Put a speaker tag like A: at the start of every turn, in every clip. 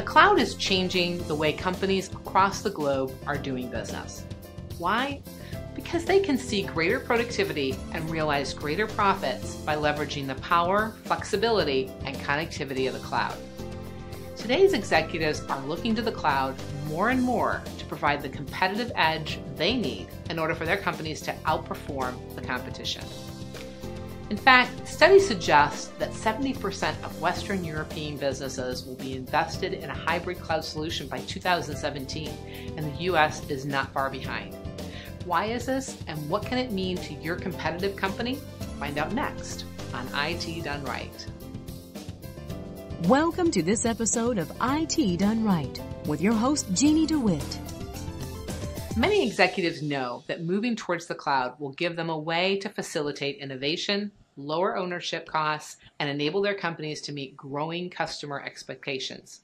A: The cloud is changing the way companies across the globe are doing business. Why? Because they can see greater productivity and realize greater profits by leveraging the power, flexibility, and connectivity of the cloud. Today's executives are looking to the cloud more and more to provide the competitive edge they need in order for their companies to outperform the competition. In fact, studies suggest that 70% of Western European businesses will be invested in a hybrid cloud solution by 2017, and the US is not far behind. Why is this, and what can it mean to your competitive company? Find out next on IT Done Right.
B: Welcome to this episode of IT Done Right with your host, Jeannie DeWitt.
A: Many executives know that moving towards the cloud will give them a way to facilitate innovation, lower ownership costs, and enable their companies to meet growing customer expectations.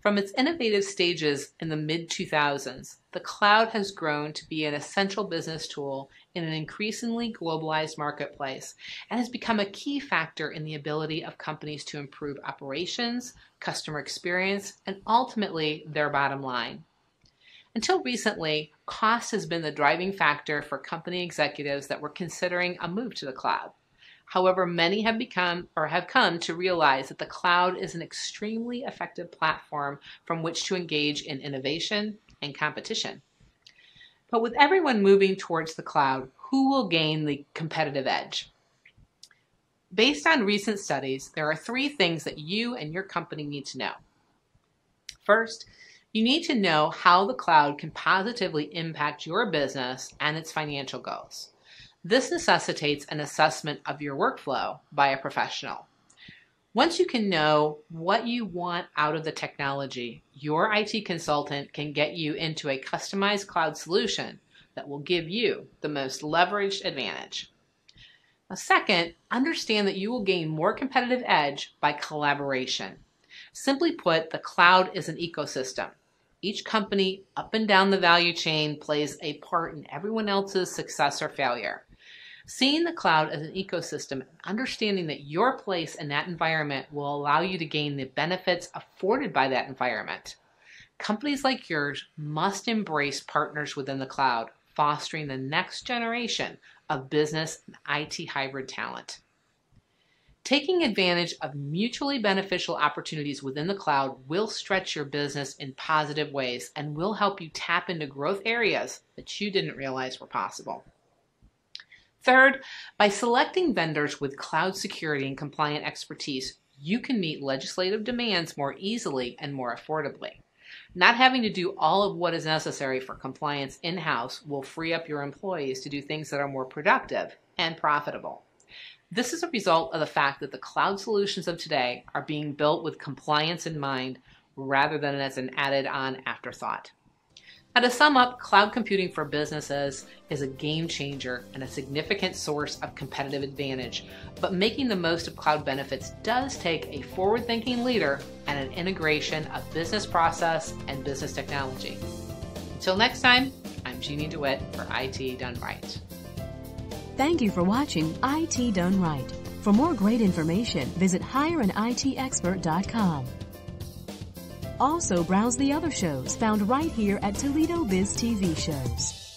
A: From its innovative stages in the mid 2000s, the cloud has grown to be an essential business tool in an increasingly globalized marketplace and has become a key factor in the ability of companies to improve operations, customer experience, and ultimately their bottom line. Until recently, cost has been the driving factor for company executives that were considering a move to the cloud. However, many have become or have come to realize that the cloud is an extremely effective platform from which to engage in innovation and competition. But with everyone moving towards the cloud, who will gain the competitive edge? Based on recent studies, there are three things that you and your company need to know. First, you need to know how the cloud can positively impact your business and its financial goals. This necessitates an assessment of your workflow by a professional. Once you can know what you want out of the technology, your IT consultant can get you into a customized cloud solution that will give you the most leveraged advantage. Now, second, understand that you will gain more competitive edge by collaboration. Simply put, the cloud is an ecosystem. Each company up and down the value chain plays a part in everyone else's success or failure. Seeing the cloud as an ecosystem and understanding that your place in that environment will allow you to gain the benefits afforded by that environment. Companies like yours must embrace partners within the cloud, fostering the next generation of business and IT hybrid talent. Taking advantage of mutually beneficial opportunities within the cloud will stretch your business in positive ways and will help you tap into growth areas that you didn't realize were possible. Third, by selecting vendors with cloud security and compliant expertise, you can meet legislative demands more easily and more affordably. Not having to do all of what is necessary for compliance in house will free up your employees to do things that are more productive and profitable. This is a result of the fact that the cloud solutions of today are being built with compliance in mind rather than as an added on afterthought. Now, to sum up, cloud computing for businesses is a game changer and a significant source of competitive advantage. But making the most of cloud benefits does take a forward thinking leader and an integration of business process and business technology. Until next time, I'm Jeannie DeWitt for IT Done Right.
B: Thank you for watching IT Done Right. For more great information, visit hireanitexpert.com. Also browse the other shows found right here at Toledo Biz TV shows.